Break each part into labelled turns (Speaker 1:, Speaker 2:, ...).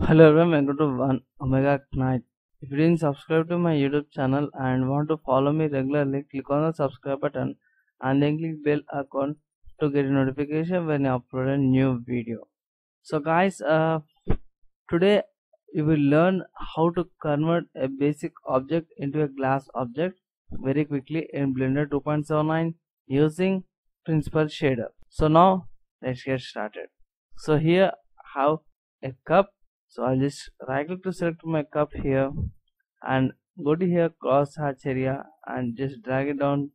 Speaker 1: Hello everyone, welcome to One Omega Knight. If you didn't subscribe to my YouTube channel and want to follow me regularly, click on the subscribe button and then click bell icon to get a notification when I upload a new video. So guys, uh, today you will learn how to convert a basic object into a glass object very quickly in Blender 2.79 using Principled Shader. So now let's get started. So here I have a cup so I'll just right click to select my cup here and go to here cross hatch area and just drag it down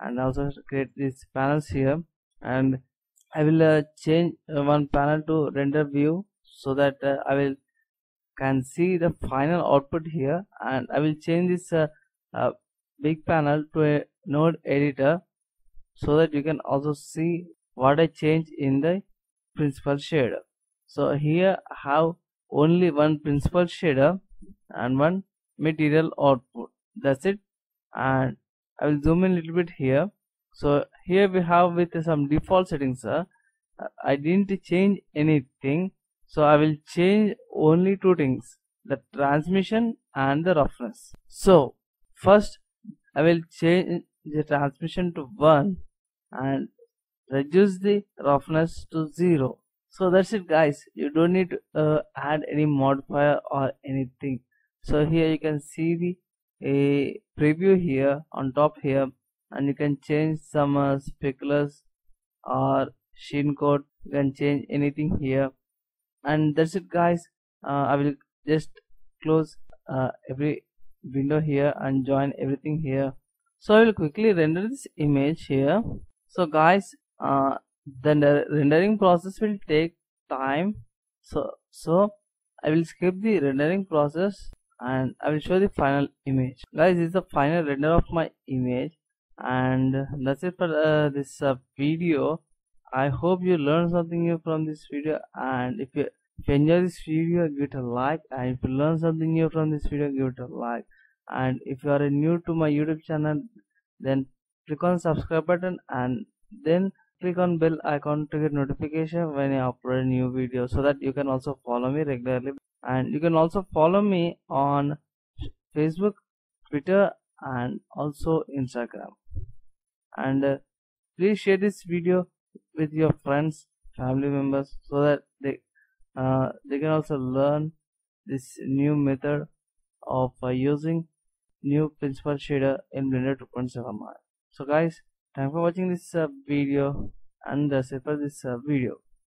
Speaker 1: and also create these panels here. And I will uh, change uh, one panel to render view so that uh, I will can see the final output here. And I will change this uh, uh, big panel to a node editor so that you can also see what I change in the Principled Shader. So here have only one Principled Shader and one material output. That's it. And I will zoom in a little bit here. So here we have with some default settings uh, I didn't change anything. So I will change only two things the transmission and the roughness. So first I will change the transmission to 1 and reduce the roughness to 0 so that's it guys. You don't need to uh, add any modifier or anything. So here you can see the a preview here on top here and you can change some uh, speculars or sheen code. You can change anything here. And that's it guys. Uh, i will just close uh, every window here and join everything here. So i will quickly render this image here. So guys uh, the rendering process will take time. So so i will skip the rendering process and i will show the final image. Guys this is the final render of my image and that's it for uh, this uh, video. I hope you learned something new from this video and if you if you enjoy this video give it a like and if you learn something new from this video give it a like. And if you are new to my youtube channel then click on subscribe button and then click on bell icon to get notification when I upload a new video so that you can also follow me regularly. And you can also follow me on Facebook, Twitter and also Instagram. And uh, please share this video with your friends family members so that they uh, they can also learn this new method of uh, using new Principled Shader in Blender 2.7 so guys thanks for watching this uh, video and that's it for this uh, video